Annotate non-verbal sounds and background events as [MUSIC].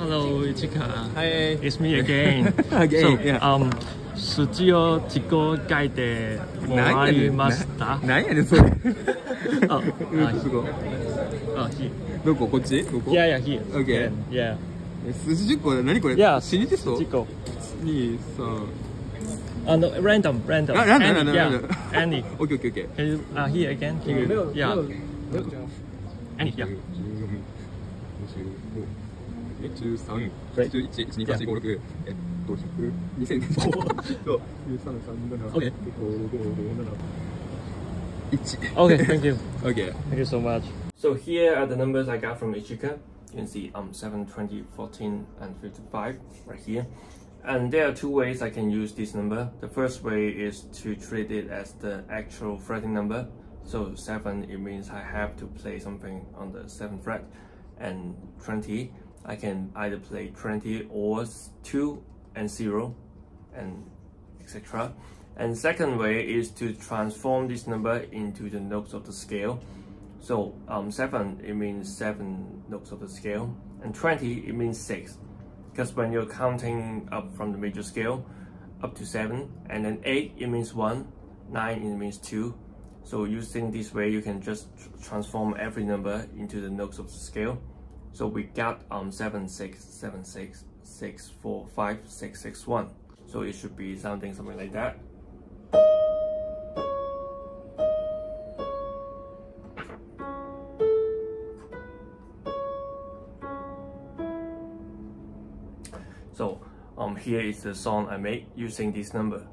Hello, Ichika. is me again. [LAUGHS] again. So, yeah. um, いてもらいました何やねそれあ、あ、ひ、uh, どここっちいやいや、ひ OK いや数字十個、なにこれいや、数字10個二三。あの、ランダム、ランダ random [LAUGHS] OK, OK あ、ひ、アゲンいや、え13、 Right. 11、1、2、3、4、5、6、えっと、100、2000、そう、13、37、 Okay. 1。 Okay, thank you. OK。 Thank you so much. So here are the numbers I got from Ichika. You can see um 7, 20, 14, and 55 right here. And there are two ways I can use this number. The first way is to treat it as the actual fretting number. So 7, it means I have to play something on the 7th fret. And 20, I can either play 20 or 2 and 0 and etc. And second way is to transform this number into the notes of the scale. So um, 7, it means 7 notes of the scale, and 20, it means 6. Because when you're counting up from the major scale, up to 7, and then 8, it means 1, 9, it means 2. So using this way, you can just tr- transform every number into the notes of the scale. So we got um 7, 6, 7, 6, 6, 4, 5, 6, 6, 1. So it should be sounding something like that. So um, here is the song I made using this number.